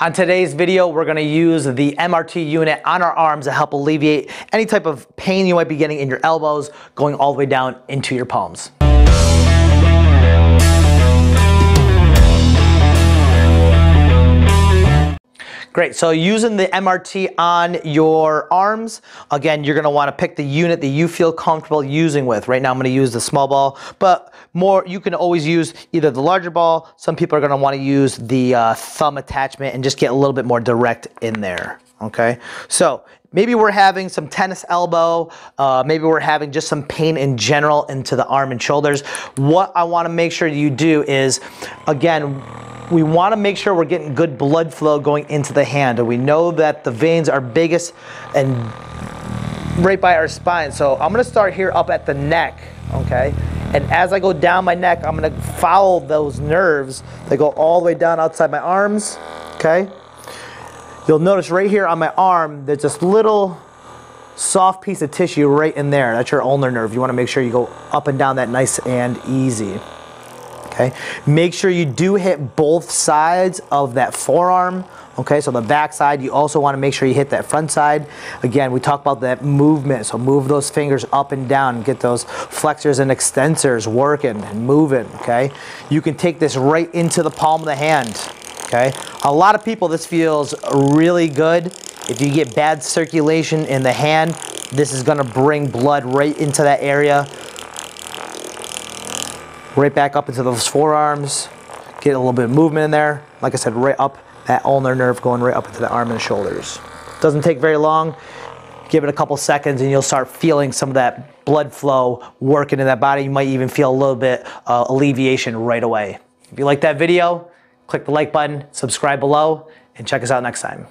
On today's video, we're gonna use the MRT unit on our arms to help alleviate any type of pain you might be getting in your elbows, going all the way down into your palms. Great, so using the MRT on your arms, again, you're gonna wanna pick the unit that you feel comfortable using with. Right now I'm gonna use the small ball, but more, you can always use either the larger ball, some people are gonna wanna use the uh, thumb attachment and just get a little bit more direct in there, okay? So maybe we're having some tennis elbow, uh, maybe we're having just some pain in general into the arm and shoulders. What I wanna make sure you do is, again, we want to make sure we're getting good blood flow going into the hand. And we know that the veins are biggest and right by our spine. So I'm to start here up at the neck, okay? And as I go down my neck, I'm to follow those nerves that go all the way down outside my arms, okay? You'll notice right here on my arm, there's this little soft piece of tissue right in there. That's your ulnar nerve. You want to make sure you go up and down that nice and easy okay? Make sure you do hit both sides of that forearm, okay? So the back side, you also wanna make sure you hit that front side. Again, we talk about that movement, so move those fingers up and down, get those flexors and extensors working and moving, okay? You can take this right into the palm of the hand, okay? A lot of people, this feels really good. If you get bad circulation in the hand, this is gonna bring blood right into that area right back up into those forearms, get a little bit of movement in there. Like I said, right up that ulnar nerve going right up into the arm and shoulders. Doesn't take very long. Give it a couple seconds and you'll start feeling some of that blood flow working in that body. You might even feel a little bit uh, alleviation right away. If you like that video, click the like button, subscribe below, and check us out next time.